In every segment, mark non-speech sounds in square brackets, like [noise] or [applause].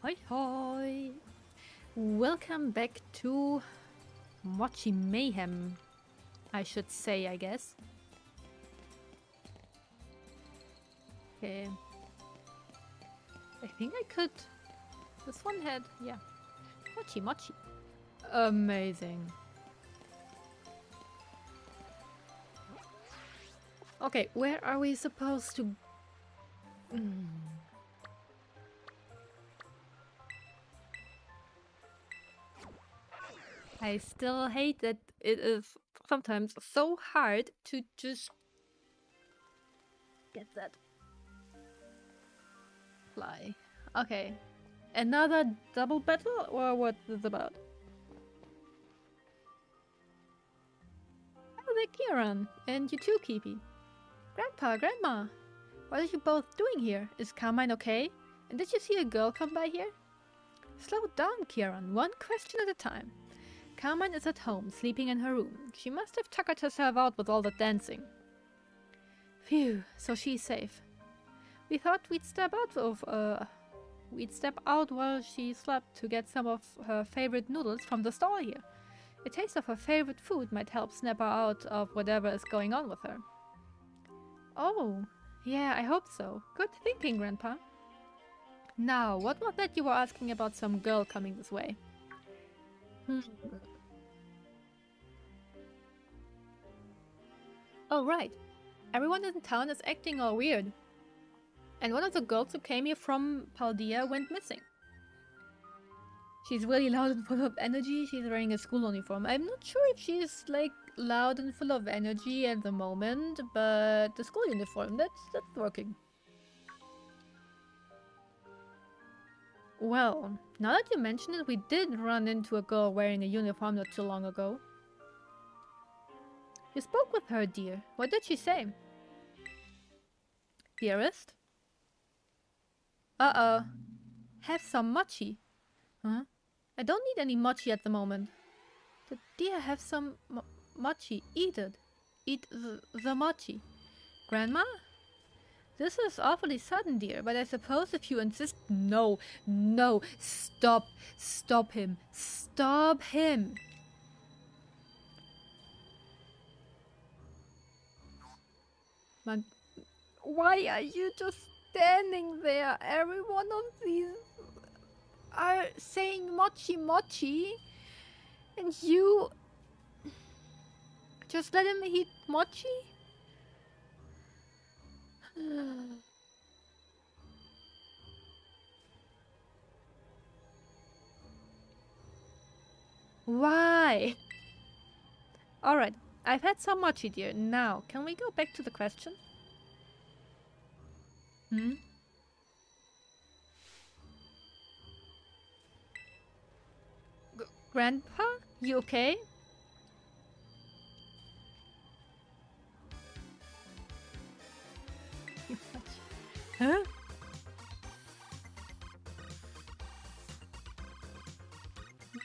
Hoi hoi! Welcome back to Mochi Mayhem, I should say, I guess. Okay. I think I could... This one had... yeah. Mochi mochi. Amazing. Okay, where are we supposed to... Mm. I still hate that it is sometimes so hard to just get that fly. Okay. Another double battle or what is about? Oh, there, Kieran. And you too, KiPi. Grandpa, Grandma. What are you both doing here? Is Carmine okay? And did you see a girl come by here? Slow down, Kieran. One question at a time. Carmine is at home, sleeping in her room. She must have tuckered herself out with all the dancing. Phew, so she's safe. We thought we'd step out of, uh, we'd step out while she slept to get some of her favorite noodles from the stall here. A taste of her favorite food might help snap her out of whatever is going on with her. Oh, yeah, I hope so. Good thinking, Grandpa. Now, what was that you were asking about some girl coming this way? Oh, right. Everyone in town is acting all weird. And one of the girls who came here from Paldea went missing. She's really loud and full of energy. She's wearing a school uniform. I'm not sure if she's like loud and full of energy at the moment, but the school uniform, that's, that's working. Well, now that you mention it, we did run into a girl wearing a uniform not too long ago. You spoke with her, dear. What did she say? Dearest? Uh-oh. Have some mochi. Huh? I don't need any mochi at the moment. The dear, have some mo mochi. Eat it. Eat the, the mochi. Grandma? This is awfully sudden, dear, but I suppose if you insist... No, no, stop, stop him, stop him. Man, why are you just standing there? Every one of these are saying mochi mochi, and you just let him eat mochi? [sighs] Why? Alright, I've had so much dear. Now, can we go back to the question? Hmm? G Grandpa? You okay? Huh?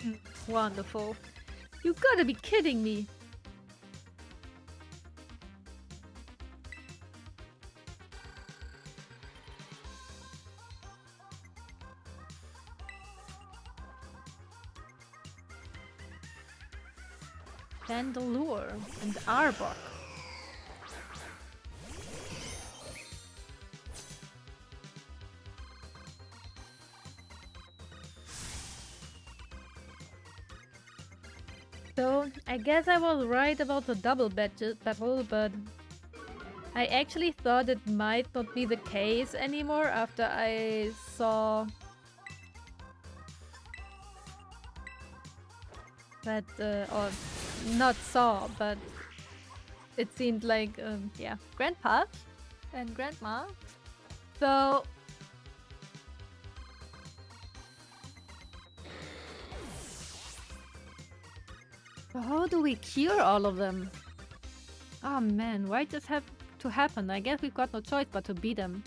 Mm, wonderful. You gotta be kidding me. Vandalure and Arbok. Guess I was right about the double battle, but I actually thought it might not be the case anymore after I saw that, uh, or not saw, but it seemed like, um, yeah, grandpa and grandma. So How do we cure all of them? Oh man, why does have to happen? I guess we've got no choice but to beat them.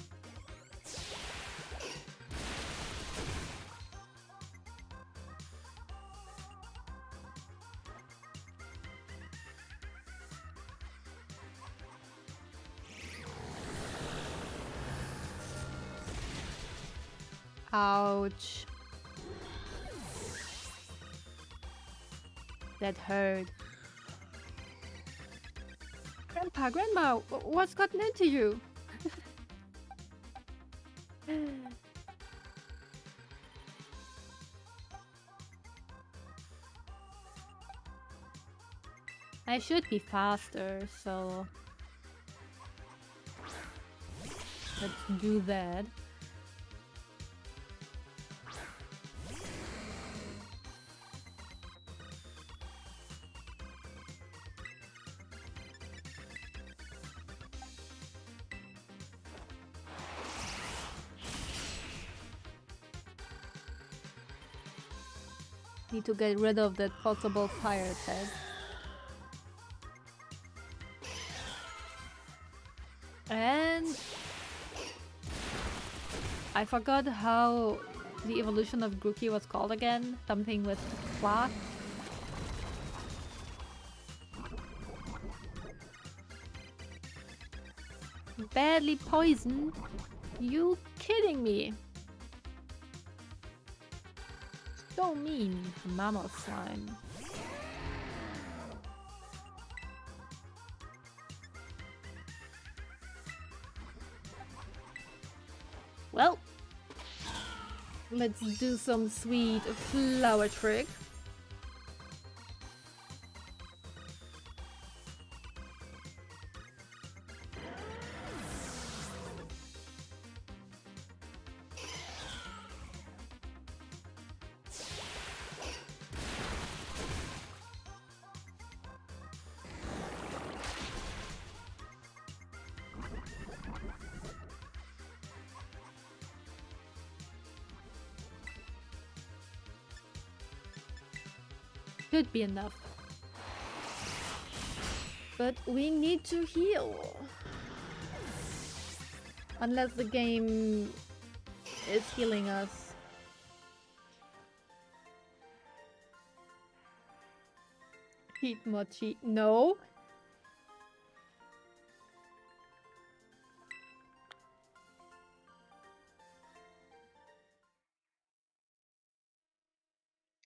Hurt. Grandpa, Grandma, what's gotten into you? [sighs] I should be faster, so... Let's do that. To get rid of that possible fire tag. And I forgot how the evolution of Grookey was called again. Something with cloth. Badly poisoned? You kidding me? So mean, Mamoswine. Well, let's do some sweet flower trick. Should be enough. But we need to heal. Unless the game is healing us. Heat mochi. No.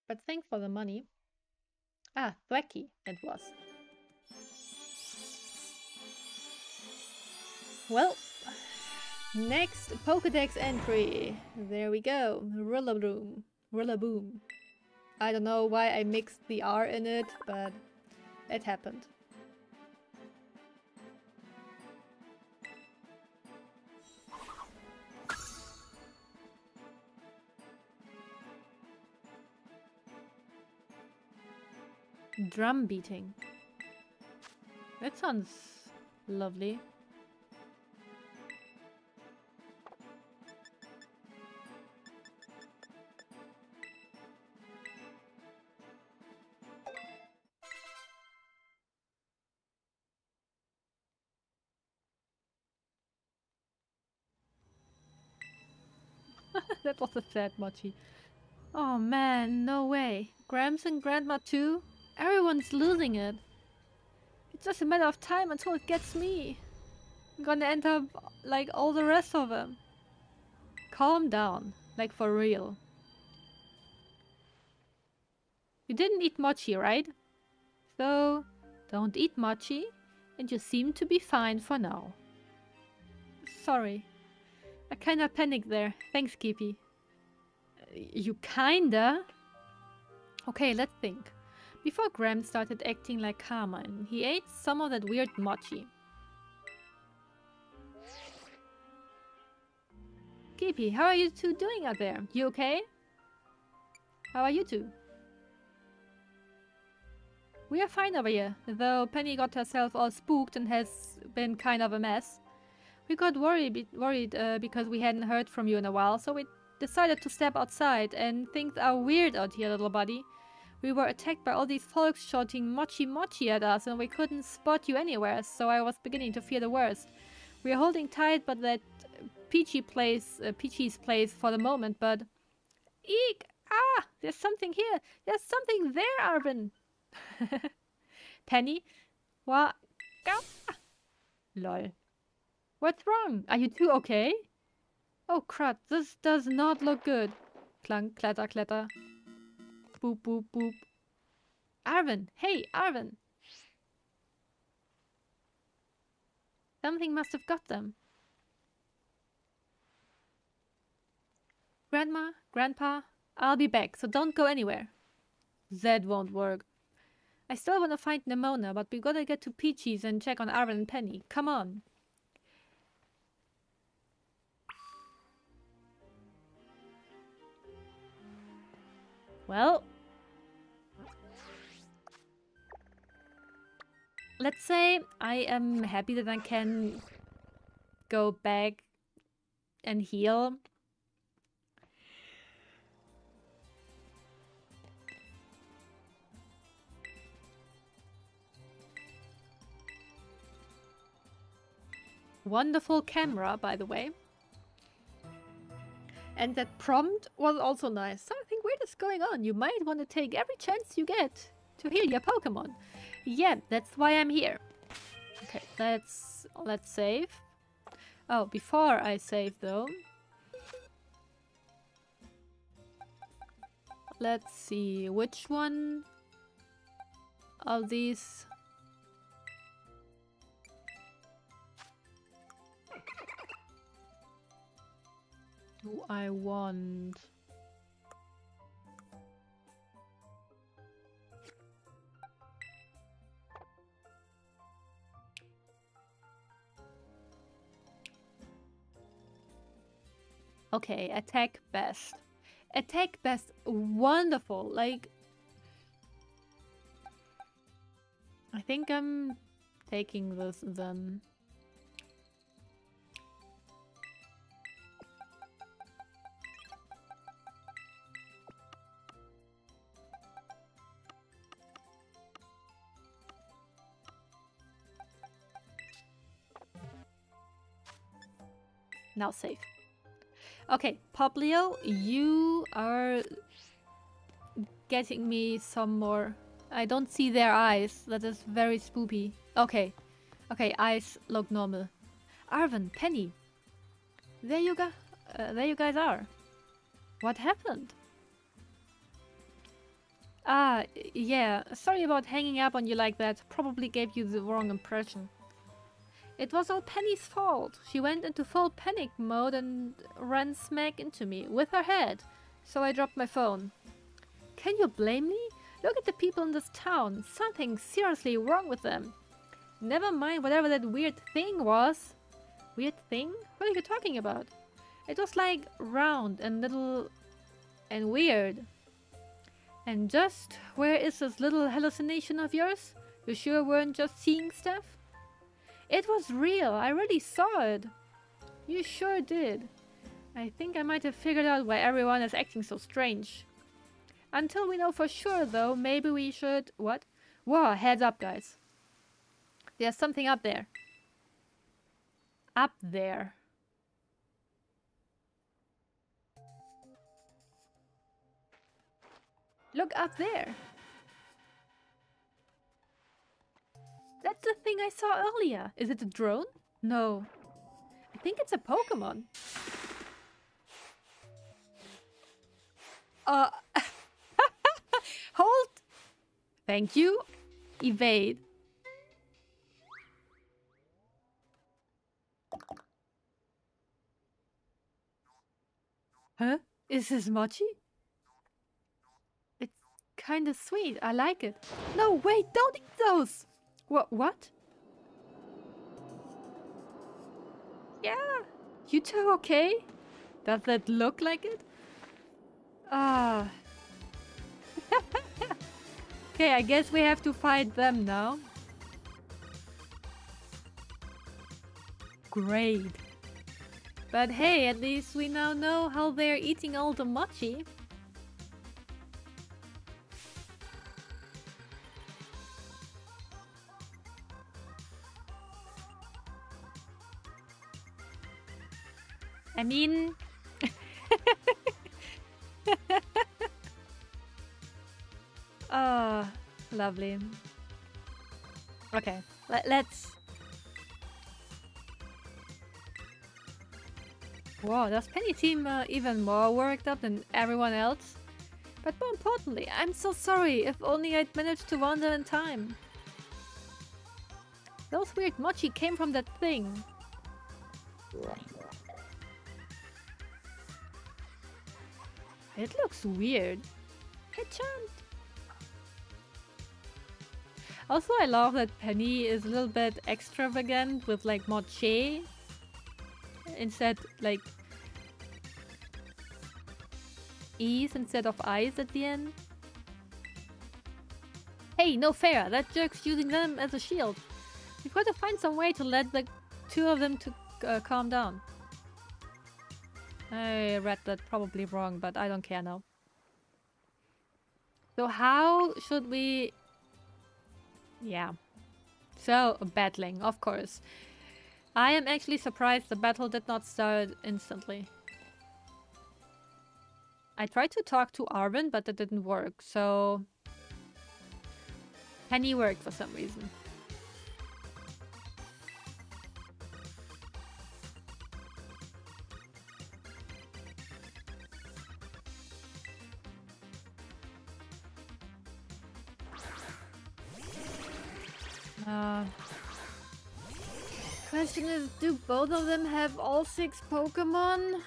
But thanks for the money. Ah, Thwackey it was. Well, next Pokedex entry. There we go. Rillaboom. Rillaboom. I don't know why I mixed the R in it, but it happened. Drum beating. That sounds lovely. [laughs] that was a sad mochi. Oh man, no way. Gramps and Grandma too? Everyone's losing it. It's just a matter of time until it gets me. I'm gonna end up like all the rest of them. Calm down, like for real. You didn't eat mochi, right? So, don't eat mochi, and you seem to be fine for now. Sorry. I kinda panicked there. Thanks, KiPi. Uh, you kinda? Okay, let's think. Before Graham started acting like Carmine, he ate some of that weird mochi. KiPi, how are you two doing out there? You okay? How are you two? We are fine over here, though Penny got herself all spooked and has been kind of a mess. We got worried, worried uh, because we hadn't heard from you in a while, so we decided to step outside and things are weird out here, little buddy. We were attacked by all these folks shouting mochi mochi at us and we couldn't spot you anywhere, so I was beginning to fear the worst. We are holding tight but that Peachy place, uh, Peachy's place for the moment, but... Eek! Ah! There's something here! There's something there, Arven! [laughs] Penny? What? Ah! Lol. What's wrong? Are you two okay? Oh crap, this does not look good. Clunk, clatter, clatter. Boop, boop, boop. Arven! Hey, Arven! Something must have got them. Grandma, Grandpa, I'll be back, so don't go anywhere. That won't work. I still want to find Nemona, but we gotta get to Peachy's and check on Arven and Penny. Come on. Well, let's say I am happy that I can go back and heal. Wonderful camera, by the way. And that prompt was also nice. Something weird is going on. You might want to take every chance you get to heal your Pokemon. Yeah, that's why I'm here. Okay, let's let's save. Oh, before I save though. Let's see, which one of these do I want? Okay, attack best. Attack best, wonderful. Like, I think I'm taking this then. Now save. Okay, Poplio, you are getting me some more. I don't see their eyes. That is very spoopy. Okay. Okay, eyes look normal. Arven, Penny. There you go. Uh, there you guys are. What happened? Ah, yeah. Sorry about hanging up on you like that. Probably gave you the wrong impression. It was all Penny's fault. She went into full panic mode and ran smack into me with her head. So I dropped my phone. Can you blame me? Look at the people in this town. Something seriously wrong with them. Never mind whatever that weird thing was. Weird thing? What are you talking about? It was like round and little and weird. And just where is this little hallucination of yours? You sure weren't just seeing stuff? It was real. I really saw it. You sure did. I think I might have figured out why everyone is acting so strange. Until we know for sure, though, maybe we should... What? Whoa, heads up, guys. There's something up there. Up there. Look up there. That's the thing I saw earlier. Is it a drone? No. I think it's a Pokemon. Uh... [laughs] Hold! Thank you. Evade. Huh? Is this mochi? It's kind of sweet. I like it. No, wait, don't eat those! What? What? Yeah. You two okay? Does that look like it? Ah. [laughs] okay, I guess we have to fight them now. Great. But hey, at least we now know how they're eating all the mochi. I mean... [laughs] oh, lovely. Okay, Let, let's... Wow, does Penny Team uh, even more worked up than everyone else? But more importantly, I'm so sorry. If only I'd managed to wander in time. Those weird mochi came from that thing. It looks weird. Headshot. Also, I love that Penny is a little bit extravagant with like mochi instead like E's instead of I's at the end. Hey, no fair! That jerk's using them as a shield. We've got to find some way to let the two of them to uh, calm down. I read that probably wrong, but I don't care now. So how should we... Yeah. So, battling, of course. I am actually surprised the battle did not start instantly. I tried to talk to Arven, but that didn't work, so... Penny worked for some reason. Is, do both of them have all six Pokemon?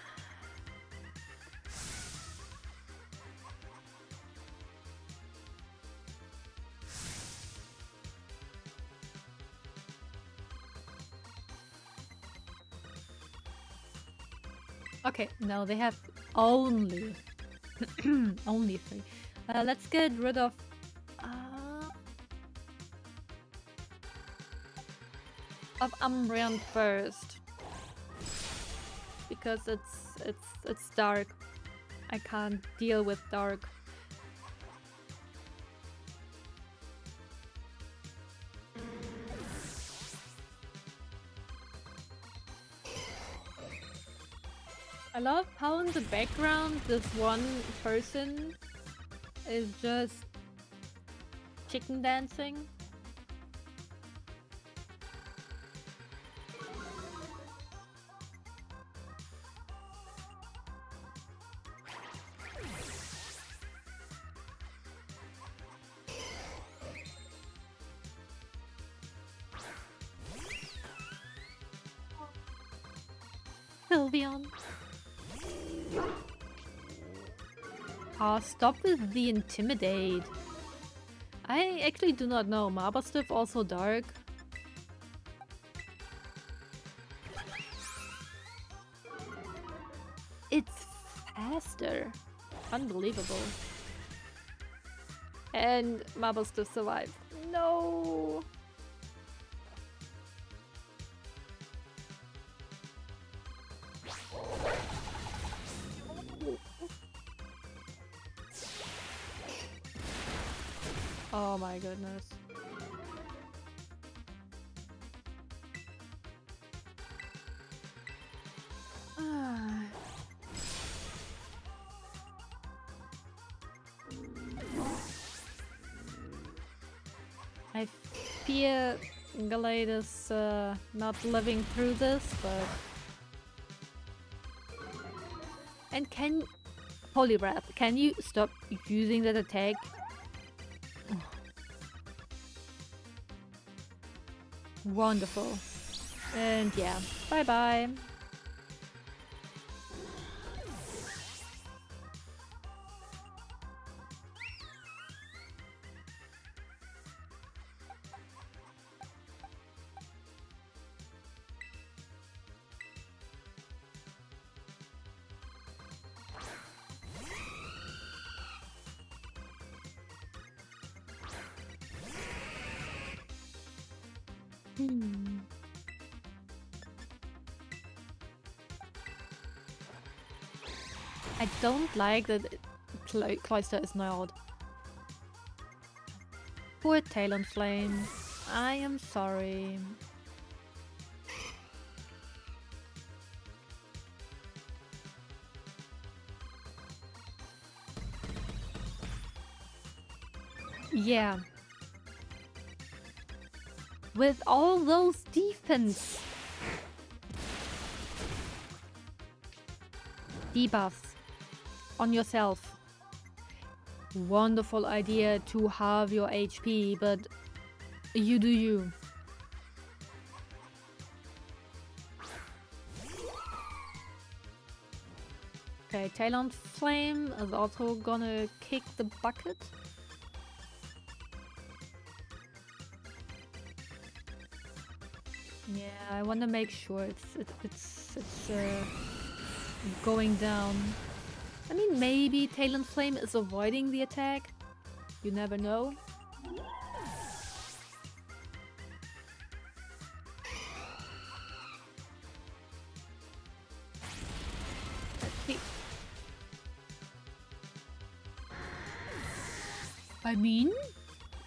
Okay, no, they have only [clears throat] only three. Uh, let's get rid of of Umbreon first because it's it's it's dark. I can't deal with dark. I love how in the background this one person is just chicken dancing. Stop with the intimidate. I actually do not know. Mabosstiff also dark? It's faster. Unbelievable. And Mabosstiff survived. No! Oh my goodness. [sighs] I fear Gallade is uh, not living through this, but... And can... Poliwrath, can you stop using that attack? Wonderful. And yeah, bye-bye. Hmm. Don't like that Clo Cloyster is not. Poor Talonflame. I am sorry. Yeah. With all those defense debuffs on yourself. wonderful idea to halve your HP, but you do you. Okay, Talonflame is also gonna kick the bucket. Yeah, I want to make sure it's it, it's it's uh, going down. I mean, maybe Talonflame is avoiding the attack. You never know. I mean,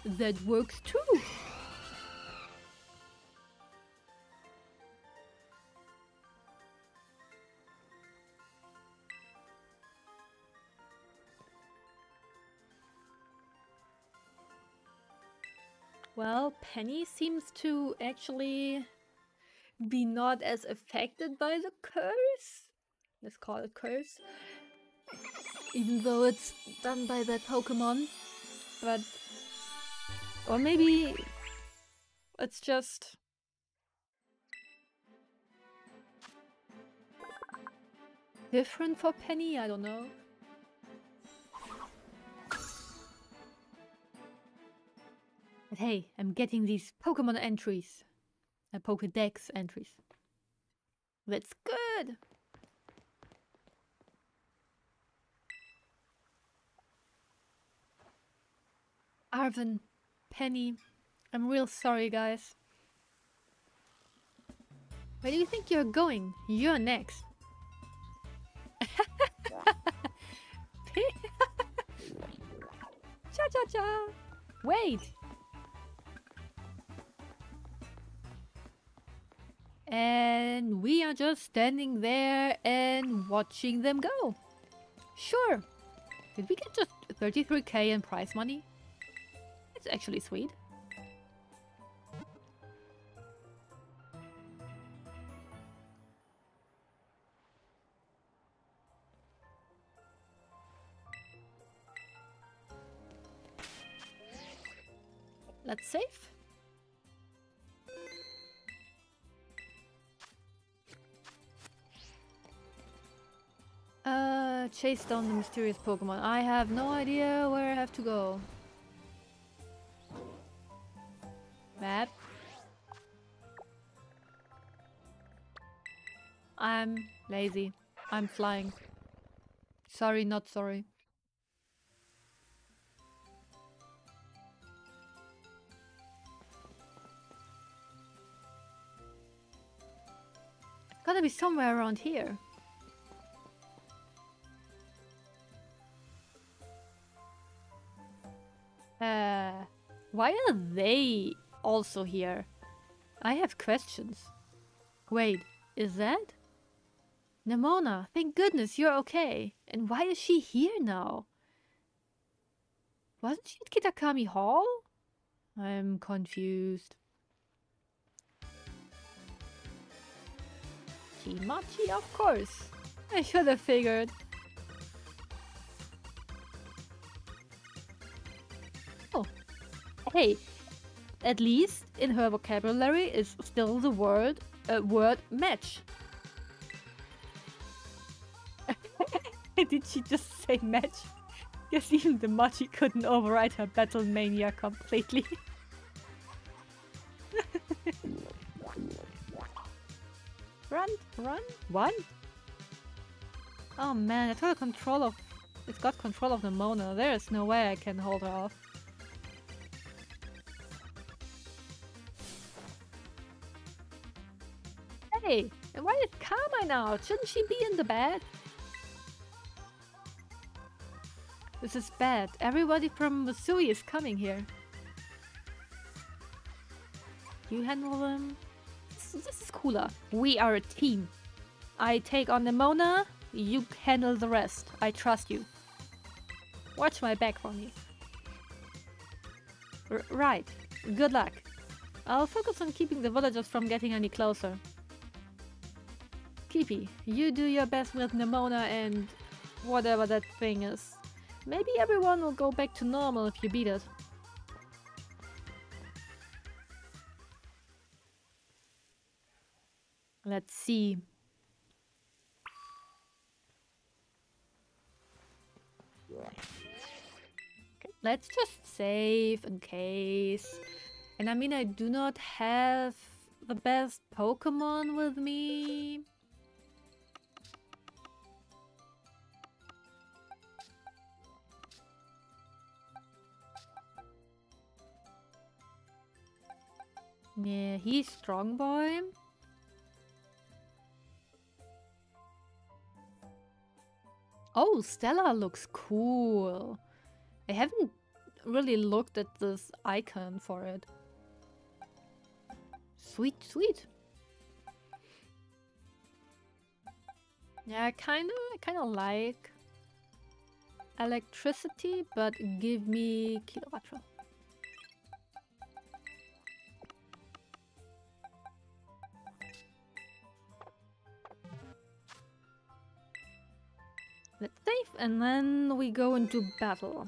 that works too. Penny seems to actually be not as affected by the curse. Let's call it curse. Even though it's done by that Pokemon. But... Or maybe... It's just... Different for Penny? I don't know. But hey, I'm getting these Pokemon entries. Uh, Pokedex entries. That's good! Arven, Penny, I'm real sorry, guys. Where do you think you're going? You're next. [laughs] cha cha cha! Wait! And we are just standing there and watching them go. Sure. Did we get just 33k in prize money? It's actually sweet. Let's save. Chase down the mysterious Pokemon. I have no idea where I have to go. Map. I'm lazy. I'm flying. Sorry, not sorry. Gotta be somewhere around here. Why are they also here? I have questions. Wait, is that? Nemona, thank goodness you're okay. And why is she here now? Wasn't she at Kitakami Hall? I'm confused. Chimachi, of course. I should have figured. Hey, at least in her vocabulary is still the word uh, word match. [laughs] Did she just say match? [laughs] Guess even the Machi couldn't override her battle mania completely. [laughs] run, run, one. Oh man, it got control of it's got control of Nemona. There is no way I can hold her off. Hey, and why is Carmine out? Shouldn't she be in the bed? This is bad. Everybody from Mossui is coming here. You handle them? This, this is cooler. We are a team. I take on Nemona, you handle the rest. I trust you. Watch my back for me. R right. Good luck. I'll focus on keeping the villagers from getting any closer. KiPi, you do your best with Nemona and whatever that thing is. Maybe everyone will go back to normal if you beat it. Let's see. Okay, let's just save in case. And I mean, I do not have the best Pokemon with me. Yeah, he's strong boy. Oh, Stella looks cool. I haven't really looked at this icon for it. Sweet, sweet. Yeah, I kinda, kinda like electricity, but give me Kilowattrel. Let's save and then we go into battle.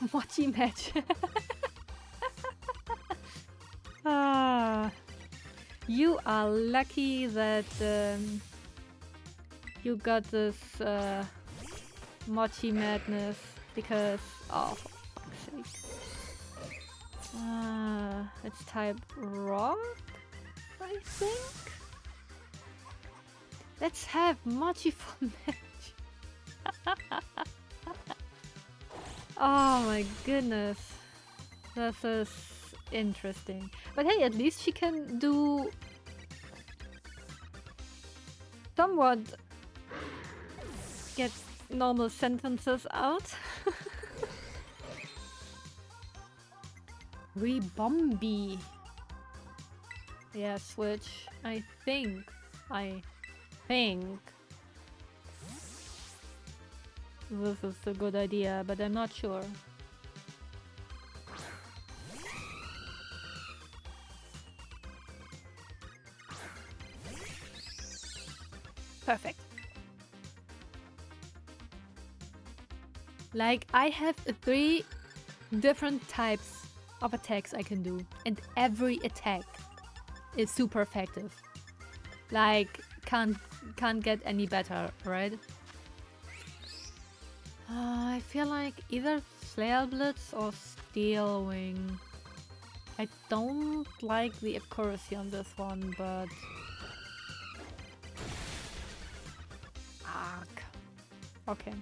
[laughs] Mochi match. [laughs] ah, you are lucky that um, you got this uh, Mochi madness because oh, fuck's sake. Uh, let's type rock, I think. Let's have Mochi for [laughs] match. oh my goodness. This is interesting. But hey, at least she can do somewhat get normal sentences out. [laughs] Rebombi. Yeah, which I think. I think. This is a good idea, but I'm not sure. Perfect. Like, I have three different types of attacks I can do, and every attack is super effective. Like, can't can't get any better, right? Uh, I feel like either Flare Blitz or Steel Wing. I don't like the accuracy on this one, but... Okay.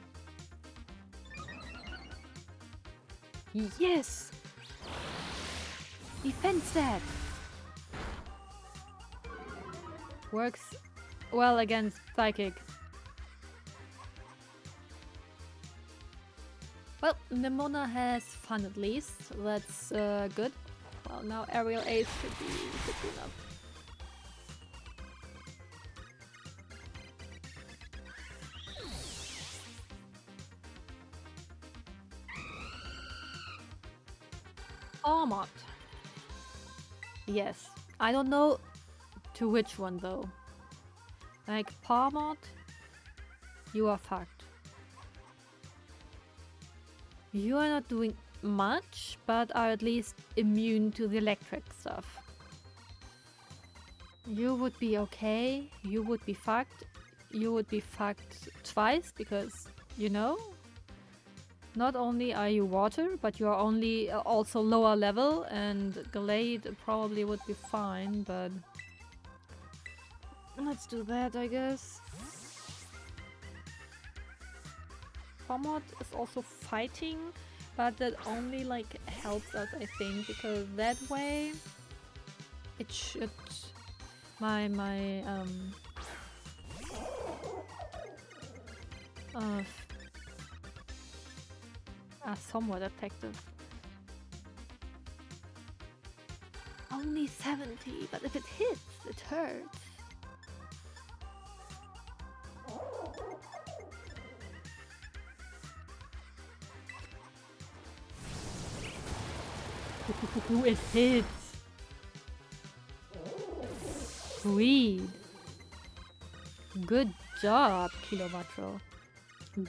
Yes! Defense! Works well against Psychic. Well, Nemona has fun at least. That's uh, good. Well, now Aerial Ace should be, should be enough. Armot. Yes. I don't know to which one though. Like Pawmot, you are fucked. You are not doing much, but are at least immune to the electric stuff. You would be okay, you would be fucked, you would be fucked twice because, you know, not only are you water, but you are only uh, also lower level and Gallade probably would be fine, but let's do that I guess. Pawmot is also fighting, but that only like helps us I think because that way it should my my um uh, are somewhat effective. Only 70, but if it hits, it hurts. Ooh, it hits. Sweet. Good job, Kilovatro.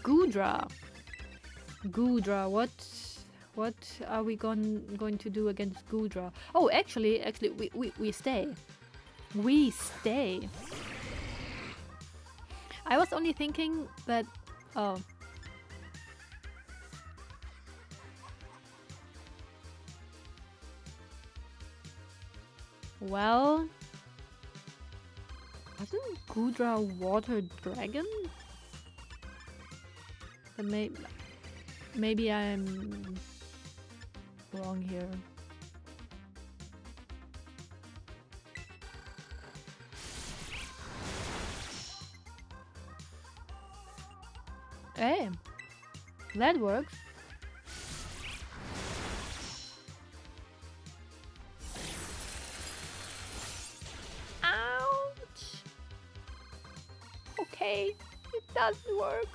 Goodra. Goodra, what what are we going going to do against Goodra? Oh, actually, actually, we, we, we stay. We stay. I was only thinking that... Oh. Well... Wasn't Goodra water dragon? But may maybe I'm wrong here. Hey, that works. Work.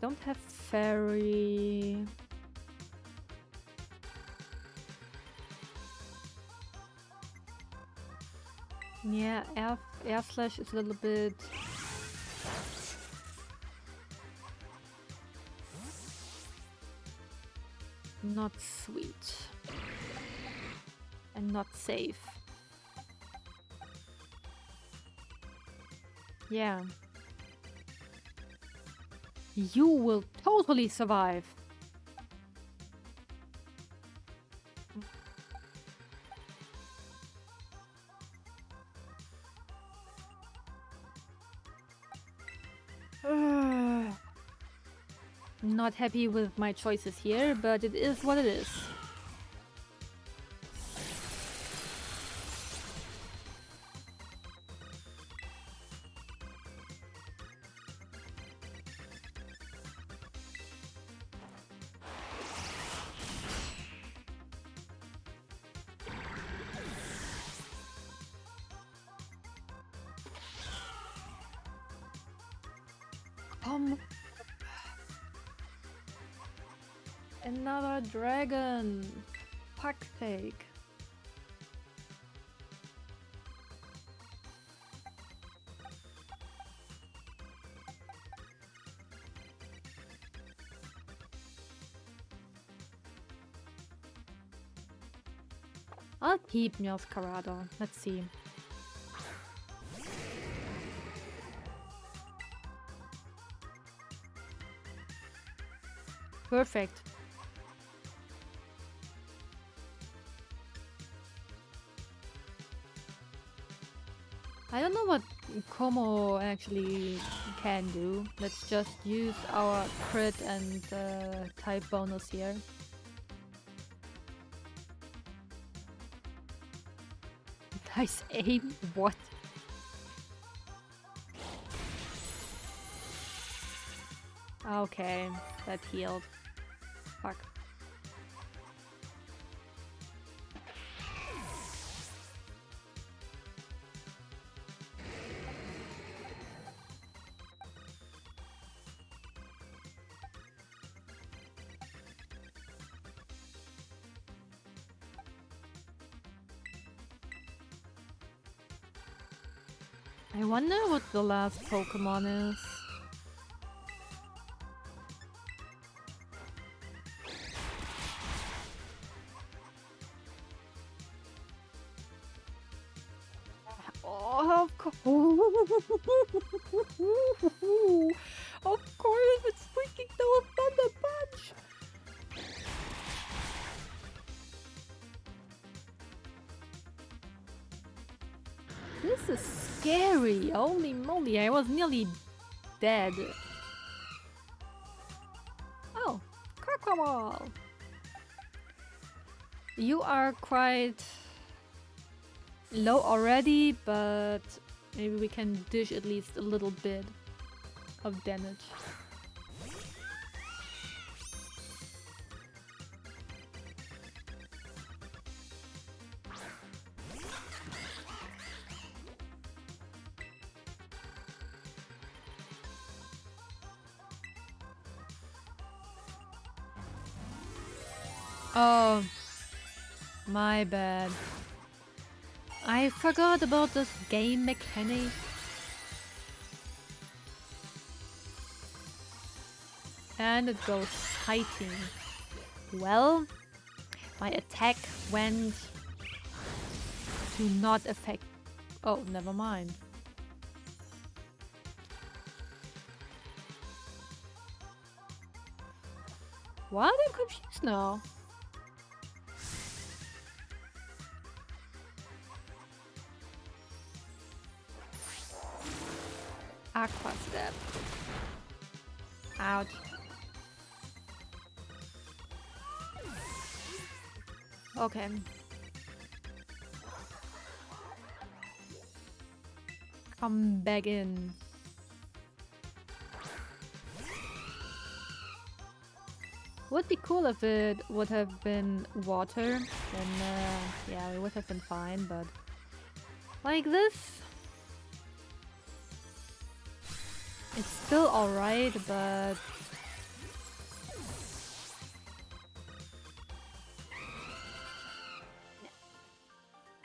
Don't have fairy. Yeah, air, air slash is a little bit... Not sweet. And not safe. Yeah. You will totally survive. [sighs] Not happy with my choices here, but it is what it is. Another dragon. Pack take. I'll keep Meowscarada. Let's see. Perfect. I don't know what Como actually can do. Let's just use our crit and uh, type bonus here. [laughs] Nice aim? What? Okay, that healed. Fuck. I wonder what the last Pokemon is. Dead. Oh, Crocodile. You are quite low already, but maybe we can dish at least a little bit of damage. Forgot about this game mechanic. And it goes fighting. Well, my attack went to not affect... Oh, never mind. What? I'm confused now. Aqua step. Ouch. Okay. Come back in. Would be cool if it would have been water, then uh, yeah, we would have been fine, but like this, still alright, but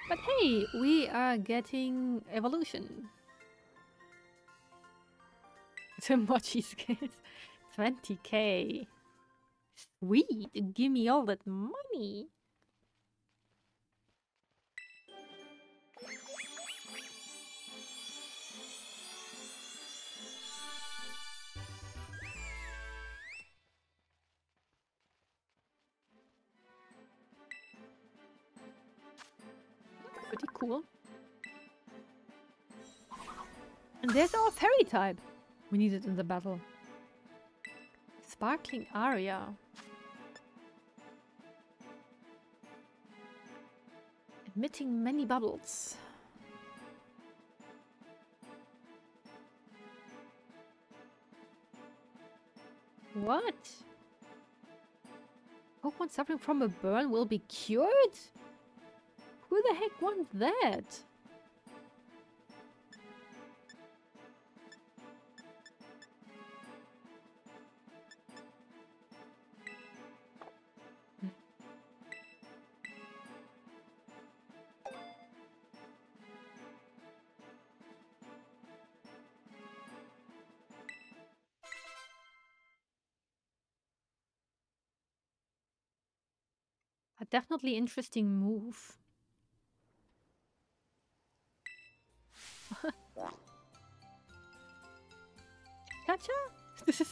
But hey, we are getting evolution. Mochi skills. 20k. Sweet, give me all that money. And there's our fairy type. We need it in the battle. Sparkling aria. Emitting many bubbles. What? Pokemon suffering from a burn will be cured? Who the heck wants that? A definitely interesting move. [laughs] Gotcha! [laughs]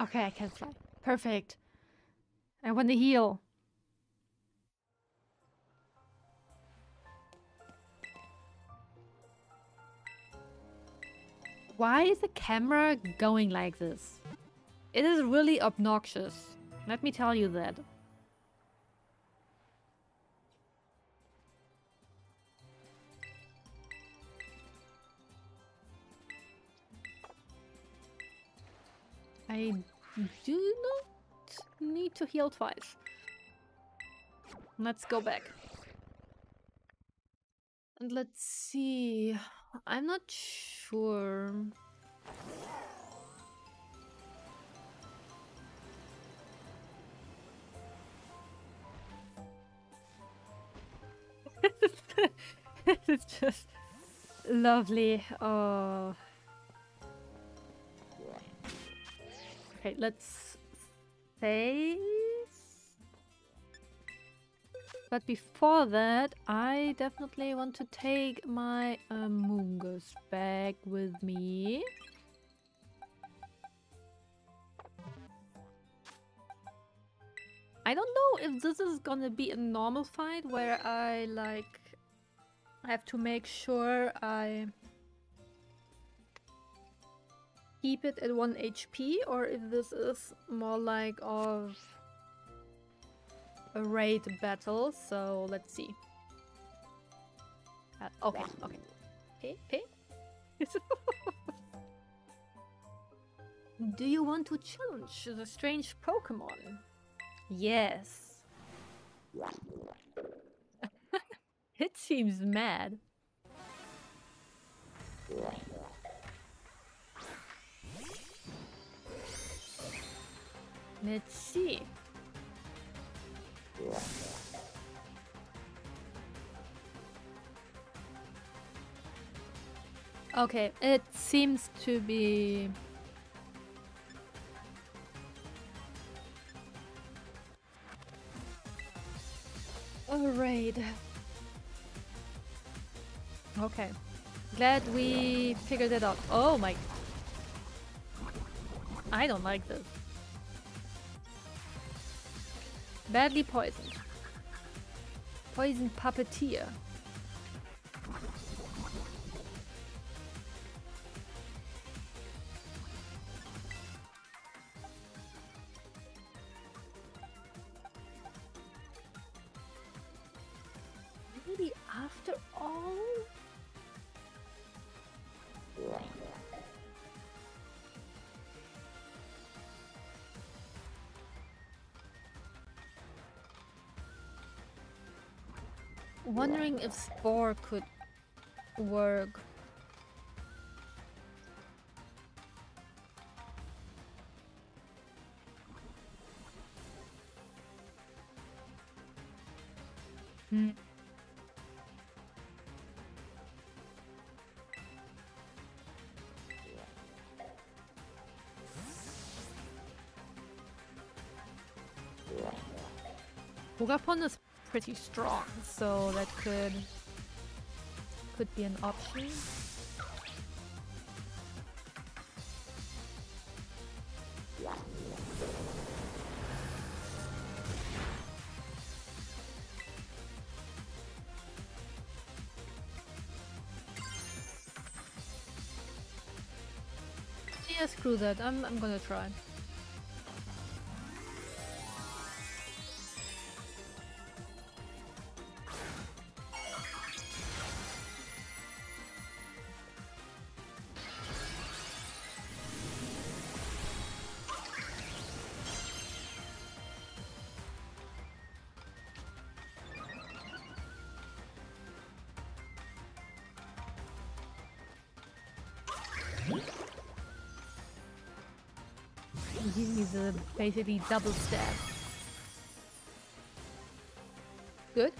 okay, I can fly. Perfect. I want to heal. Why is the camera going like this? It is really obnoxious. Let me tell you that. I do not need to heal twice. Let's go back. And let's see. I'm not sure. [laughs] it's just lovely. Oh. Okay, let's save. But before that, I definitely want to take my Amoonguss back with me. I don't know if this is gonna be a normal fight where I like have to make sure I keep it at 1 HP or if this is more like of a raid battle, so let's see. Uh, okay, okay. Hey, hey. [laughs] Do you want to challenge the strange Pokemon? Yes. [laughs] it seems mad. Let's see. Okay, it seems to be... A raid. Okay. Glad we figured it out. Oh my... I don't like this. Badly poisoned. Poisoned puppeteer. Really, after all? Wondering if Spore could work. Hmm. Ogerpon is pretty strong, so that could could be an option. Yeah, screw that. I'm I'm gonna try. Basically double stab. Good.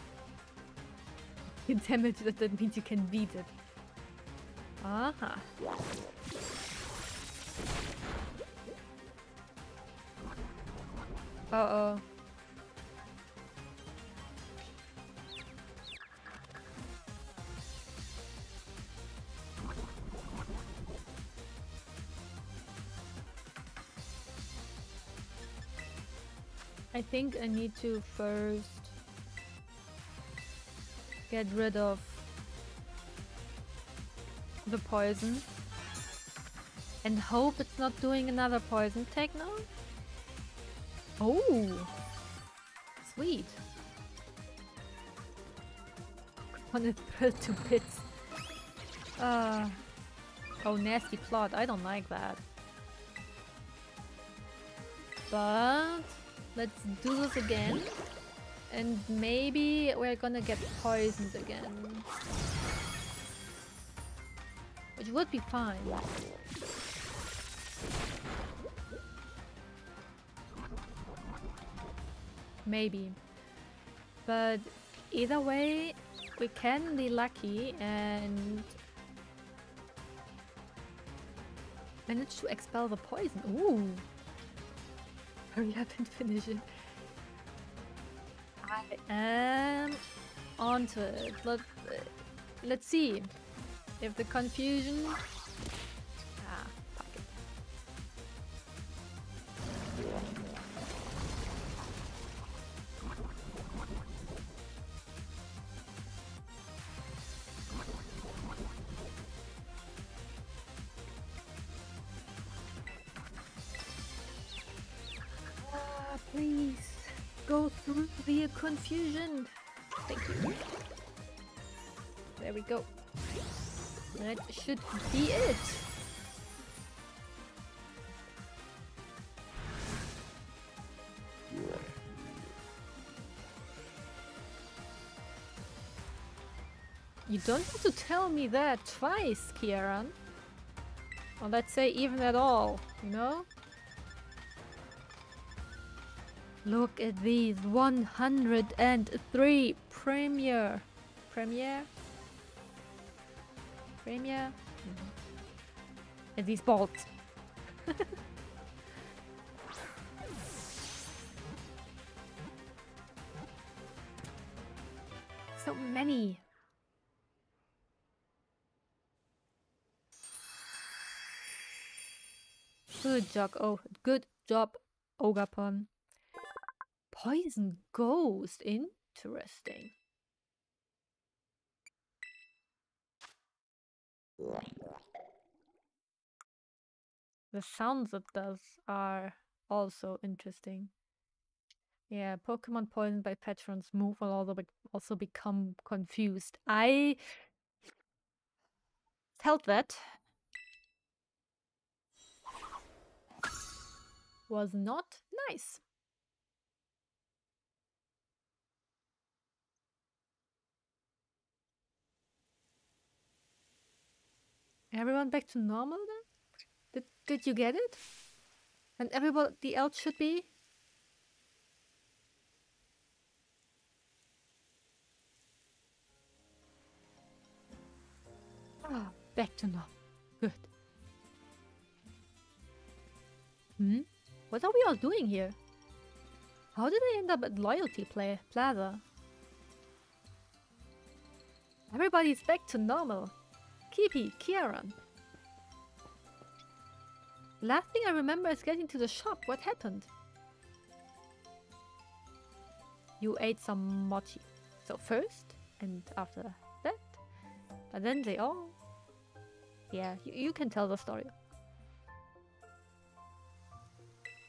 You damage that, that means you can beat it. Uh oh. I think I need to first get rid of the poison and hope it's not doing another poison techno. Oh, sweet. [laughs] Wanna throw to bits. Uh, oh, nasty plot. I don't like that. But let's do this again. And maybe we're gonna get poisoned again. Which would be fine. Maybe. But either way, we can be lucky and manage to expel the poison. Ooh! [laughs] Hurry up and finish it. I am onto it. Let, let's see if the confusion... the confusion. Thank you. There we go. That should be it. You don't have to tell me that twice, Kieran. Or let's say even at all, you know? Look at these 103 Premier. Premier? Premier? Mm-hmm. And these bolts. [laughs] so many. Good job. Oh, good job, Ogerpon. Poison ghost. Interesting. The sounds it does are also interesting. Yeah, Pokemon poisoned by Pecharunt's move will also, be also become confused. I felt that. Was not nice. Everyone back to normal then? Did, did you get it? And everybody else should be? Ah, back to normal. Good. Hmm? What are we all doing here? How did I end up at Loyalty Play Plaza? Everybody's back to normal. Kieran. Last thing I remember is getting to the shop. What happened? You ate some mochi. So first, and after that. But then they all... Yeah, you, you can tell the story.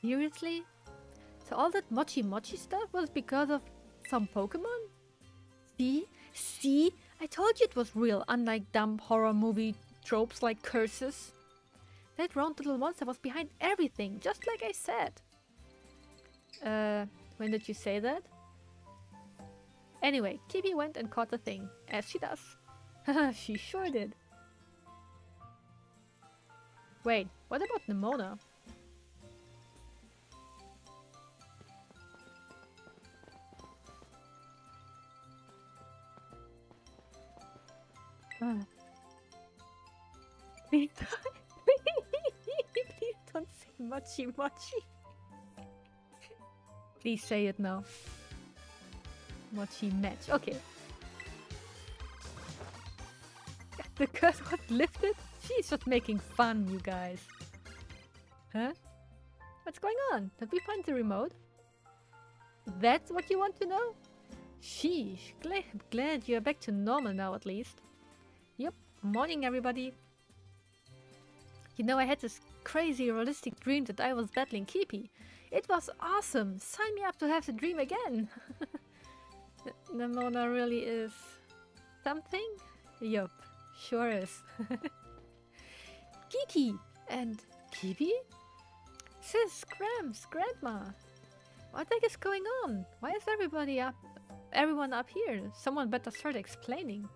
Seriously? So all that mochi mochi stuff was because of some Pokemon? See? See? I told you it was real, unlike dumb horror movie tropes like curses. That round little monster was behind everything, just like I said. Uh, when did you say that? Anyway, Kibi went and caught the thing, as she does. [laughs] she sure did. Wait, what about Please don't say mochi mochi. Please say it now. Mochi match. Okay. The curse was lifted? She's just making fun, you guys. Huh? What's going on? Did we find the remote? That's what you want to know? Sheesh, glad, glad you're back to normal now at least. Morning everybody. You know, I had this crazy realistic dream that I was battling Kipi. It was awesome! Sign me up to have the dream again! [laughs] Nemona really is... something? Yup, sure is. [laughs] Kiki! And Kipi? Sis, Grams, Grandma! What the heck is going on? Why is everybody up... everyone up here? Someone better start explaining.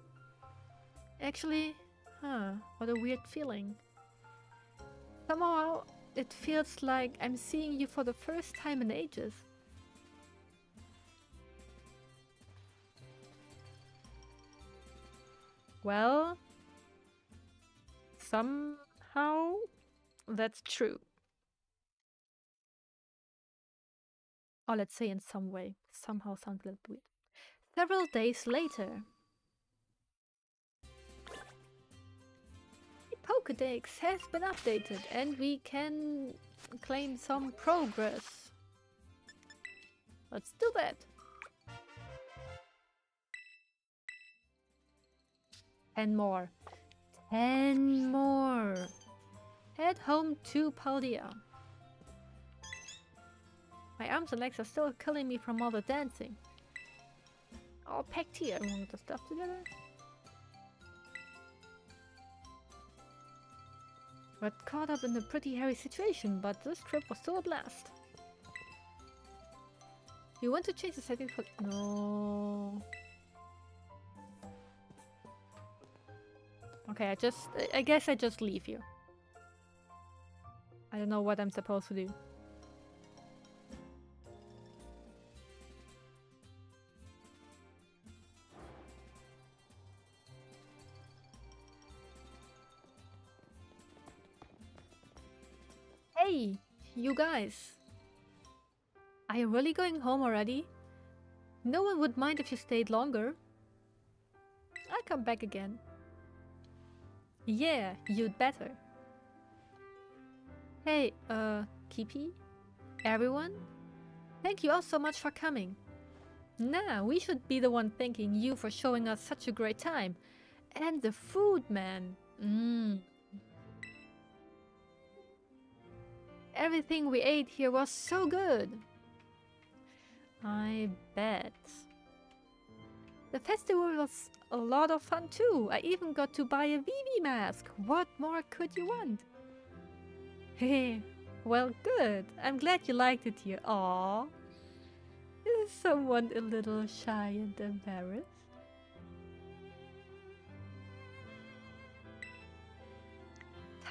Actually, huh, what a weird feeling. Somehow, it feels like I'm seeing you for the first time in ages. Well, somehow that's true. Or let's say in some way. Somehow sounds a little weird. Several days later, Pokedex has been updated and we can claim some progress. Let's do that. Ten more. Ten more. Head home to Paldea. My arms and legs are still killing me from all the dancing. All packed here. Want the stuff together? Got caught up in a pretty hairy situation, but this trip was still a blast. You want to change the setting for- No... Okay, I just- I guess I just leave you. I don't know what I'm supposed to do. Guys. Are you really going home already? No one would mind if you stayed longer. I'll come back again. Yeah, you'd better. Hey, uh, Kipi? Everyone? Thank you all so much for coming. Nah, we should be the one thanking you for showing us such a great time. And the food, man. Mmm. Everything we ate here was so good. I bet. The festival was a lot of fun too. I even got to buy a Vivi mask. What more could you want? Hey, well good. I'm glad you liked it here. Aww. Is someone a little shy and embarrassed?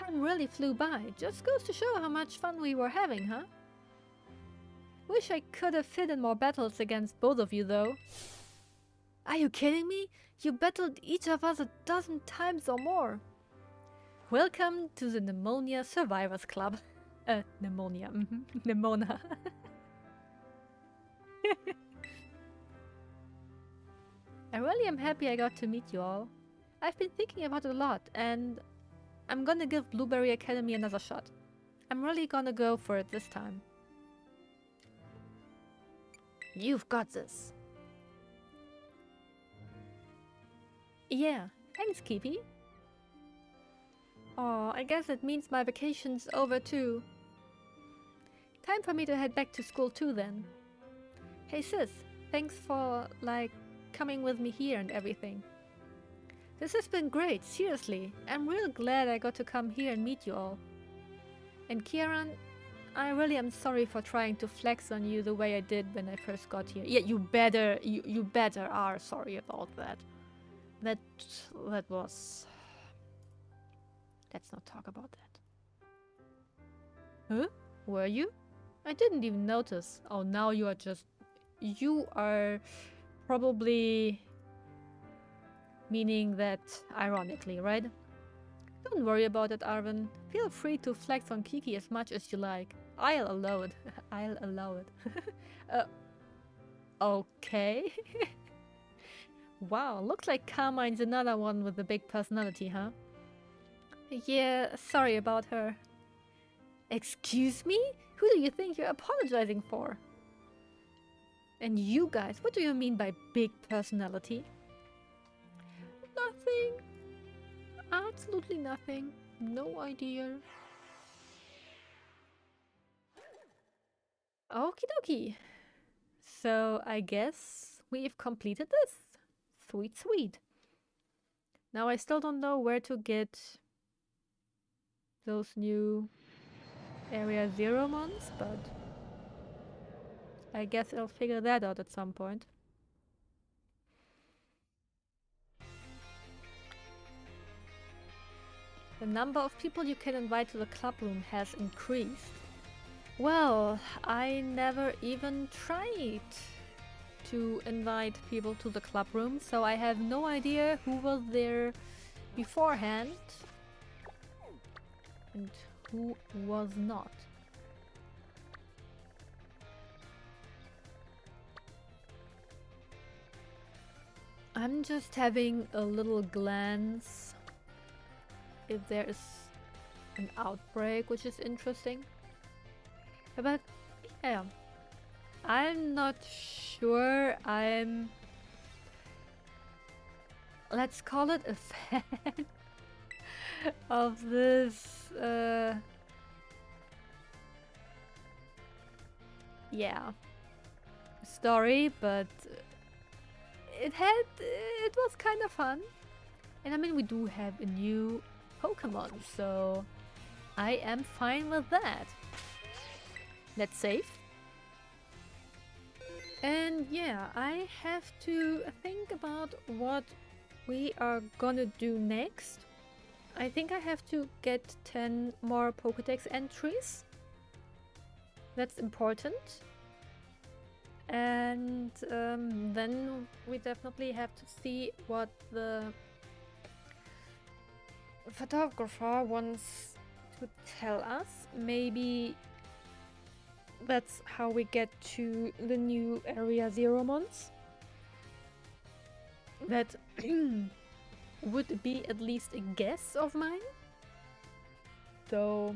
Time really flew by. Just goes to show how much fun we were having, huh? Wish I could have fit in more battles against both of you, though. Are you kidding me? You battled each of us a dozen times or more. Welcome to the Pneumonia Survivors Club. [laughs] Uh, pneumonia. Mm -hmm. [laughs] Pneumona. [laughs] I really am happy I got to meet you all. I've been thinking about it a lot, and I'm gonna give Blueberry Academy another shot. I'm really gonna go for it this time. You've got this. Yeah, thanks, Kipi. Oh, I guess it means my vacation's over too. Time for me to head back to school too then. Hey sis, thanks for, like, coming with me here and everything. This has been great, seriously. I'm real glad I got to come here and meet you all. And Kieran, I really am sorry for trying to flex on you the way I did when I first got here. Yeah, you better, you, you better are sorry about that. That, that was... Let's not talk about that. Huh? Were you? I didn't even notice. Oh, now you are just... You are probably meaning that ironically, right? Don't worry about it, Arven. Feel free to flex on Kiki as much as you like. I'll allow it. [laughs] I'll allow it. [laughs] uh, okay. [laughs] wow, looks like Carmine's another one with a big personality, huh? Yeah, sorry about her. Excuse me? Who do you think you're apologizing for? And you guys, what do you mean by big personality? Nothing. Absolutely nothing. No idea. Okie dokie. So I guess we've completed this. Sweet, sweet. Now I still don't know where to get those new Area Zero ones, but I guess I'll figure that out at some point. The number of people you can invite to the club room has increased. Well, I never even tried to invite people to the club room, so I have no idea who was there beforehand and who was not. I'm just having a little glance if there's an outbreak, which is interesting. But yeah, I'm not sure I'm, let's call it a [laughs] fan of this, uh, yeah, story, but it had, it was kind of fun. And I mean, we do have a new Pokemon, so I am fine with that. Let's save. And yeah, I have to think about what we are gonna do next. I think I have to get 10 more Pokedex entries. That's important. And um, then we definitely have to see what the photographer wants to tell us. Maybe that's how we get to the new Area Zero mons. That [clears throat] would be at least a guess of mine. So,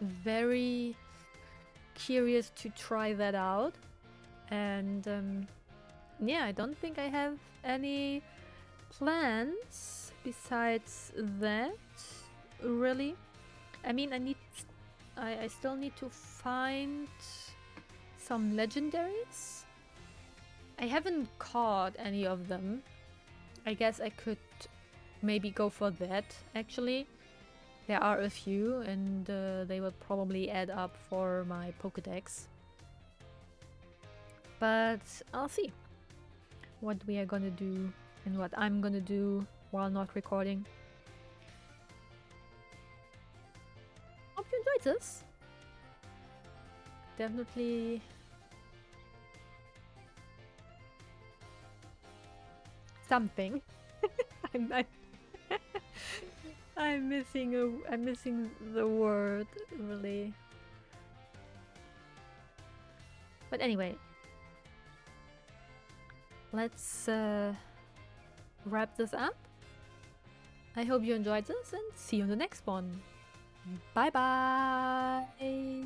very curious to try that out. And um, yeah, I don't think I have any plans besides that, really. I mean, I need, I, I still need to find some legendaries. I haven't caught any of them. I guess I could maybe go for that, actually. There are a few, and uh, they will probably add up for my Pokedex. But I'll see what we are gonna do and what I'm gonna do while not recording. Hope you enjoyed this. Definitely something. [laughs] I'm, I'm, [laughs] I'm missing a I'm missing the word really. But anyway, let's uh, wrap this up. I hope you enjoyed this and see you in the next one. Bye bye!